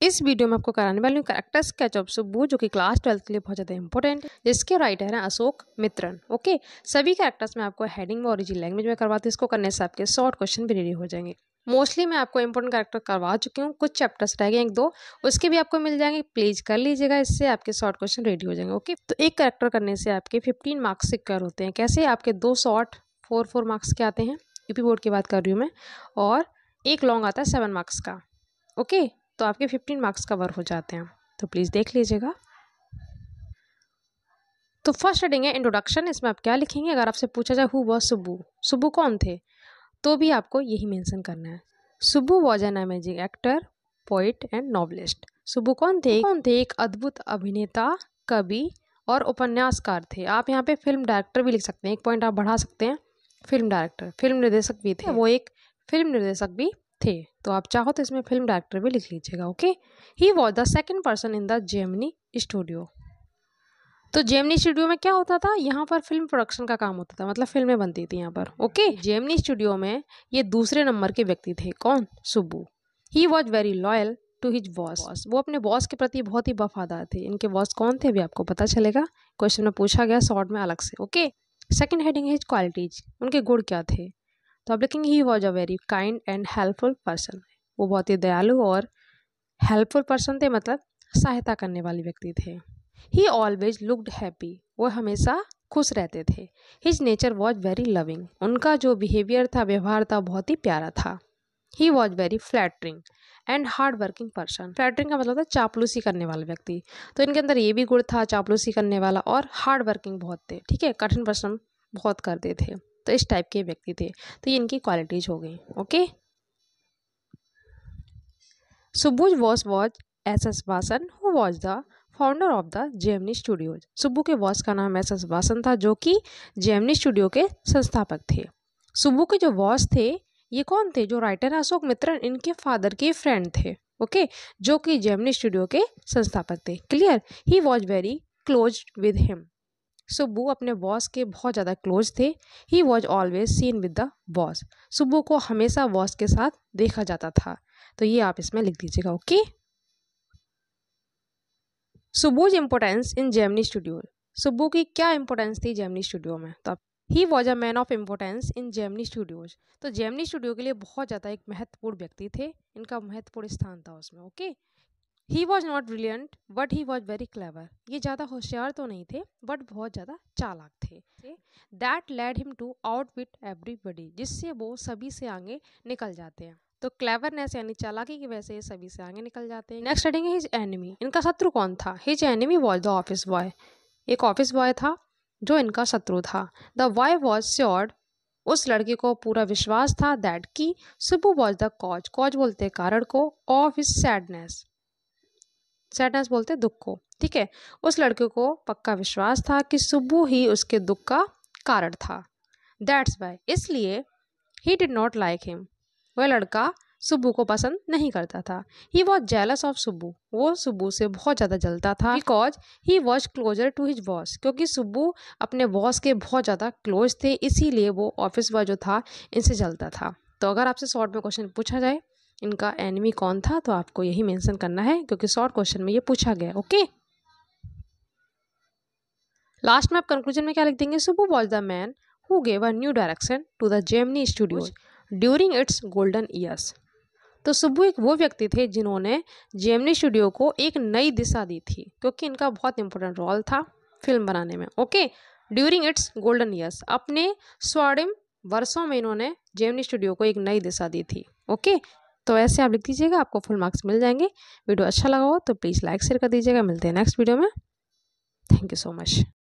इस वीडियो में आपको कराने वाली हूँ करेक्टर स्केच ऑफ़ सुब्बू जो कि क्लास ट्वेल्थ के लिए बहुत ज़्यादा इंपॉर्टेंट है, जिसके राइटर हैं अशोक मित्रन ओके सभी कैरेक्टर्स में आपको हेडिंग में ओरिजिनल लैंग्वेज में करवाते हैं, इसको करने से आपके शॉर्ट क्वेश्चन भी रेडी हो जाएँगे। मोस्टली मैं आपको इंपॉर्टेंट कैरेक्टर करवा चुकी हूँ, कुछ चैप्टर्स रह गए, एक दो, उसके भी आपको मिल जाएँगे प्लीज़ कर लीजिएगा, इससे आपके शॉर्ट क्वेश्चन रेडी हो जाएँगे ओके तो एक कैरेक्टर करने से आपके फिफ्टीन मार्क्स सिक्योर होते हैं, कैसे? आपके दो शॉर्ट फोर फोर मार्क्स के आते हैं यूपी बोर्ड की बात कर रही हूँ मैं, और एक लॉन्ग आता है सेवन मार्क्स का ओके तो आपके फिफ्टीन मार्क्स कवर हो जाते हैं। तो प्लीज़ देख लीजिएगा। तो फ़र्स्ट हेडिंग है इंट्रोडक्शन इसमें आप क्या लिखेंगे? अगर आपसे पूछा जाए हु वॉज़ सुब्बू सुब्बू कौन थे? तो भी आपको यही मेंशन करना है। Subbu was an amazing actor poet and novelist Subbu कौन थे? कौन थे? एक अद्भुत अभिनेता कवि और उपन्यासकार थे। आप यहाँ पे फ़िल्म डायरेक्टर भी लिख सकते हैं। एक पॉइंट आप बढ़ा सकते हैं। फ़िल्म डायरेक्टर फ़िल्म निर्देशक भी थे। वो एक फ़िल्म निर्देशक भी थे तो आप चाहो तो इसमें फ़िल्म डायरेक्टर भी लिख लीजिएगा okay? He was the second person in the Gemini studio तो जेमनी स्टूडियो में क्या होता था? यहाँ पर फ़िल्म प्रोडक्शन का काम होता था मतलब फ़िल्में बनती थी यहाँ पर ओके? जेमनी स्टूडियो में ये दूसरे नंबर के व्यक्ति थे कौन? Subbu. He was very loyal to his boss वो अपने बॉस के प्रति बहुत ही वफादार थे। इनके बॉस कौन थे अभी आपको पता चलेगा? क्वेश्चन में पूछा गया शॉर्ट में अलग से okay? Second heading his qualities उनके गुण क्या थे? तो आप लिखेंगे he was a very kind and helpful person वो बहुत ही दयालु और हेल्पफुल पर्सन थे मतलब सहायता करने वाले व्यक्ति थे। ही ऑलवेज लुकड हैप्पी वो हमेशा खुश रहते थे। His nature was very loving उनका जो बिहेवियर था, व्यवहार था बहुत ही प्यारा था। He was very flattering and hard working person flattering का मतलब था चापलूसी करने वाला व्यक्ति। तो इनके अंदर ये भी गुण था, चापलूसी करने वाला और हार्ड वर्किंग बहुत थे। ठीक है, कठिन परिश्रम बहुत करते थे। तो इस टाइप के व्यक्ति थे। तो ये इनकी क्वालिटीज हो गई okay Subbu's was was S S Vasan who was the founder of the Gemini studios Subbu के बॉस का नाम एस एस वासन था, जो कि जेमनी स्टूडियो के संस्थापक थे। सुब्बू के जो बॉस थे, ये कौन थे? जो राइटर अशोक मित्रन इनके फादर के फ्रेंड थे ओके okay? जो कि जेमनी स्टूडियो के संस्थापक थे। Clear he was very close with him Subbu अपने बॉस के बहुत ज़्यादा क्लोज थे। He was always seen with the boss Subbu को हमेशा बॉस के साथ देखा जाता था। तो ये आप इसमें लिख दीजिएगा okay Subbu's importance in Gemini studio Subbu की क्या इंपॉर्टेंस थी जेमनी स्टूडियो में? तो he was a man of importance in Gemini studios तो जेमनी स्टूडियो के लिए बहुत ज़्यादा एक महत्वपूर्ण व्यक्ति थे। इनका महत्वपूर्ण स्थान था उसमें okay he was not brilliant but he was very clever ये ज़्यादा होशियार तो नहीं थे बट बहुत ज़्यादा चालाक थे। That led him to outwit everybody जिससे वो सभी से आगे निकल जाते हैं। तो क्लेवरनेस यानी चालाकी की वजह से ये सभी से आगे निकल जाते हैं। नेक्स्ट रेडिंग हिज एनिमी इनका शत्रु कौन था? His enemy was the office boy एक ऑफ़िस बॉय था जो इनका शत्रु था। द बॉय वॉज़ श्योर्ड उस लड़के को पूरा विश्वास था दैट की Subbu was the cause cause बोलते कारण को ऑफ़ हिज सैडनेस सैडनेस बोलते दुख को, ठीक है? उस लड़के को पक्का विश्वास था कि सुब्बू ही उसके दुख का कारण था। दैट्स वाई इसलिए he did not like him वह लड़का सुब्बू को पसंद नहीं करता था। He was jealous of Subbu वो सुब्बू से बहुत ज़्यादा जलता था। Because he was closer to his boss क्योंकि सुब्बू अपने बॉस के बहुत ज़्यादा क्लोज थे, इसीलिए वो ऑफ़िस बॉय जो था, इनसे जलता था। तो अगर आपसे शॉर्ट में क्वेश्चन पूछा जाए इनका एनिमी कौन था? तो आपको यही मेंशन करना है, क्योंकि शॉर्ट क्वेश्चन में ये पूछा गया ओके लास्ट में आप कंक्लूजन में क्या लिख देंगे? Subbu was the man who gave a new direction to the Gemini studio during its golden years तो सुब्बू एक वो व्यक्ति थे जिन्होंने जेमनी स्टूडियो को एक नई दिशा दी थी, क्योंकि इनका बहुत इंपॉर्टेंट रोल था फ़िल्म बनाने में okay during its golden years अपने स्वर्णिम वर्षों में इन्होंने जेमनी स्टूडियो को एक नई दिशा दी थी ओके तो ऐसे आप लिख दीजिएगा, आपको फुल मार्क्स मिल जाएँगे। वीडियो अच्छा लगा हो तो प्लीज़ लाइक शेयर कर दीजिएगा। मिलते हैं नेक्स्ट वीडियो में। Thank you so much